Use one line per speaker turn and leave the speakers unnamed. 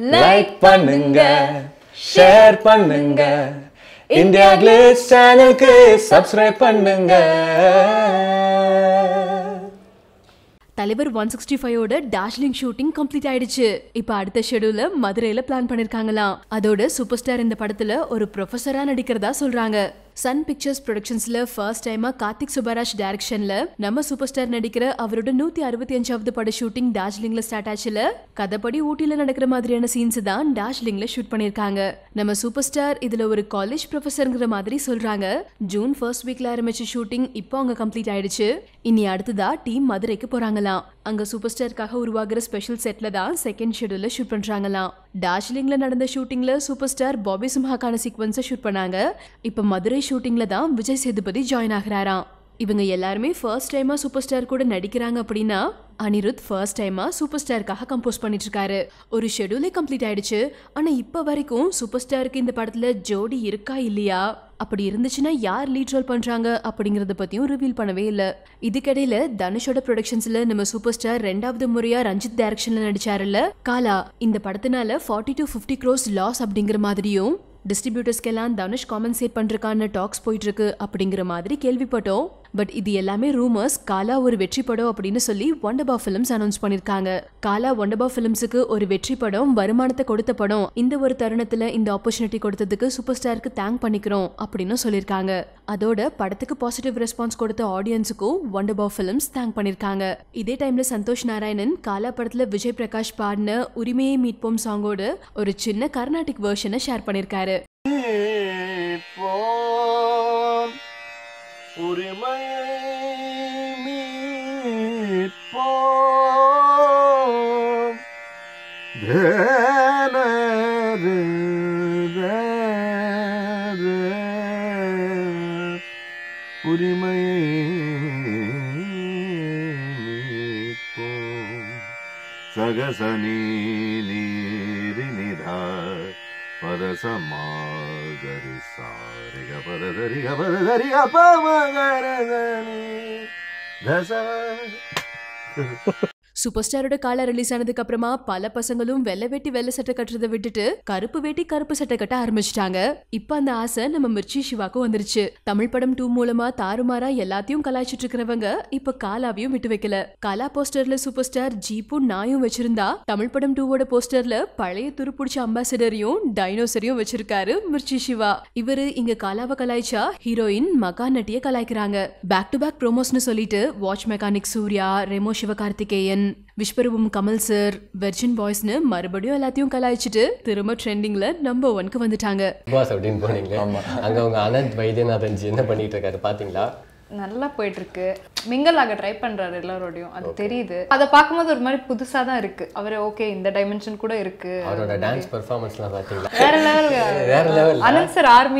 Like பண்ணுங்க share பண்ணுங்க. India Glitz சேனலுக்கு சப்ஸ்கிரைப் பண்ணுங்க.
தலைவர் ஒன் சிக்ஸ்டி ஃபைவோட டார்ஜிலிங் ஷூட்டிங் கம்ப்ளீட் ஆயிடுச்சு. இப்போ அடுத்த ஷெடியூல மதுரையில பிளான் பண்ணிருக்காங்களாம். அதோட சூப்பர் ஸ்டார் இந்த படத்துல ஒரு ப்ரொஃபஸரா நடிக்கிறதா சொல்றாங்க. சன் பிக்சர்ஸ் ப்ரொடக்ஷன்ஸ்ல ஃபர்ஸ்ட் டைமா கார்த்திக் சுப்பராஜ் டைரக்ஷன்ல நம்ம சூப்பர் ஸ்டார் நடிக்கிற அவரோட நூத்தி அறுபத்தி அஞ்சாவது பட ஷூட்டிங் டார்ஜிலிங்ல ஸ்டார்ட் ஆச்சுல. கதைப்படி ஊட்டியில நடக்கிற மாதிரியான சீன்ஸ் தான் டார்ஜிலிங்ல ஷூட் பண்ணிருக்காங்க நம்ம சூப்பர் ஸ்டார் இதுல ஒரு காலேஜ் ப்ரொஃபஸர்ங்கிற மாதிரி சொல்றாங்க. ஜூன் ஃபர்ஸ்ட் வீக்ல ஆரம்பிச்ச ஷூட்டிங் இப்போ அங்க கம்ப்ளீட் ஆயிடுச்சு. இனி அடுத்ததா டீம் மதுரைக்கு போறாங்களாம். அங்க சூப்பர் ஸ்டாருக்காக உருவாகிற ஸ்பெஷல் செட்ல தான் செகண்ட் ஷெடியூல்ல ஷூட் பண்றாங்களாம். டார்ஜிலிங்ல நடந்த ஷூட்டிங்ல சூப்பர் ஸ்டார் பாபி சிம்ஹாக்கான சீக்வன்ஸை ஷூட் பண்ணாங்க. இப்ப மதுரை ஷூட்டிங்ல தான் விஜய் சேதுபதி ஜாயின் ஆகிறாராம். இவங்க எல்லாருமே ஃபர்ஸ்ட் டைமா சூப்பர் ஸ்டார் கூட நடிக்கிறாங்க அப்படின்னா அனிருத் ஃபர்ஸ்ட் டைமா சூப்பர் ஸ்டாருக்காக கம்போஸ் பண்ணிட்டு இருக்காரு ஒரு ஷெடியூலே கம்ப்ளீட் ஆயிடுச்சு. ஆனா இப்ப வரைக்கும் சூப்பர் ஸ்டாருக்கு இந்த படத்துல ஜோடி இருக்கா இல்லையா? அப்படி இருந்துச்சுன்னா யார் லீட் ரோல் பண்றாங்க அப்படிங்கறத பத்தியும் ரிவீல் பண்ணவே இல்லை. இதுக்கிடையில தனுஷோட ப்ரொடக்ஷன்ஸ்ல நம்ம சூப்பர் ஸ்டார் ரெண்டாவது முறையா ரஞ்சித் டைரக்ஷன்ல நடிச்சாருல்ல? காலா இந்த படத்தினால forty to fifty gross loss அப்படிங்கிற மாதிரியும் டிஸ்ட்ரிபியூட்டர்ஸ்க்கெல்லாம் தனுஷ் காம்பன்சேட் பண்ணுறக்கான டாக்ஸ் போயிட்டு இருக்கு அப்படிங்கிற மாதிரி கேள்விப்பட்டோம். பட் இது எல்லாமே ரூமர்ஸ் காலா ஒரு வெற்றி படம் அப்படின்னு சொல்லி ஒண்டபா ஃபிலிம்ஸ் அனௌன்ஸ் பண்ணிருக்காங்க. காலா ஒண்டபா ஃபிலிம்ஸுக்கு ஒரு வெற்றி படம் வருமானத்தை கொடுத்த படம். இந்த ஒரு தருணத்துல இந்த ஆப்பர்ச்சுனிட்டி கொடுத்ததுக்கு சூப்பர் ஸ்டாருக்கு தேங்க் பண்ணிக்கிறோம் அப்படின்னு சொல்லியிருக்காங்க அதோட படத்துக்கு பாசிட்டிவ் ரெஸ்பான்ஸ் கொடுத்த ஆடியன்ஸுக்கும் ஒண்டபா ஃபிலிம்ஸ் தேங்க் பண்ணிருக்காங்க. இதே டைம்ல சந்தோஷ் நாராயணன் காலா படத்துல விஜய் பிரகாஷ் பாடின உரிமையை மீட்போம் சாங்கோட ஒரு சின்ன கர்நாடிக் வெர்ஷனை ஷேர் பண்ணிருக்காரு.
உரிமையை மீட்போம் தேனரு தேரு உரிமையை மீட்போம் சகசனி పదస మాగరి సారిగ పద దరిగ పద దరిగ పమగర దని దశ
சூப்பர் ஸ்டாரோட காலா ரிலீஸ் ஆனதுக்கு அப்புறமா பல பசங்களும் வெள்ளை வேட்டி வெள்ளை சட்டை கட்டுறதை விட்டுட்டு கருப்பு வேட்டி கருப்பு சட்டை கட்ட ஆரம்பிச்சிட்டாங்க. இப்ப அந்த ஆசை நம்ம மிர்ச்சி சிவாக்கும் வந்துருச்சு. தமிழ் படம் டூ மூலமா தாறுமாறா எல்லாத்தையும் கலாய்ச்சிட்டு இருக்கிறவங்க இப்ப காலாவையும் விட்டு வைக்கல. காலா போஸ்டர்ல சூப்பர் ஸ்டார் ஜீப்பும் நாயும் வச்சிருந்தா தமிழ் படம் டூவோட போஸ்டர்ல பழைய துருப்பிடிச்ச அம்பாசிடரையும் டைனோசரையும் வச்சிருக்காரு மிர்ச்சி சிவா. இவரு இங்க காலாவை கலாய்ச்சா ஹீரோயின் மகா நட்டிய கலாய்க்கிறாங்க. பேக் டு பேக் ப்ரோமோஸ்னு சொல்லிட்டு watch mechanic Suriya Remo Sivakarthikeyan Vishwaroopam Kamal sir virgin பாய்ஸ்னு மறுபடியும் எல்லாத்தையும் கலாய்ச்சிட்டு திரும்ப ட்ரெண்டிங்ல நம்பர் ஒன்க்கு வந்துட்டாங்க.
பாஸ் அப்படின்னு போனீங்களே. அங்க உங்க அனந்த் வைத்தியநாதன் ஜி என்ன பண்ணிட்டு இருக்காரு பாத்தீங்களா?
நல்லா போயிட்டு இருக்கு மிங்கல் ஆக ட்ரை பண்றாரு எல்லாரோடையும். அது தெரியுது. அதை பார்க்கும்போது ஒரு மாதிரி புதுசா தான் இருக்கு. அவரு ஓகே இந்த டைமென்ஷன் கூட இருக்கு.
அவரோட டான்ஸ் பெர்ஃபார்மன்ஸ்லாம் பாத்தீங்களா?
வேற லெவல்
வேற level.
Anand sir army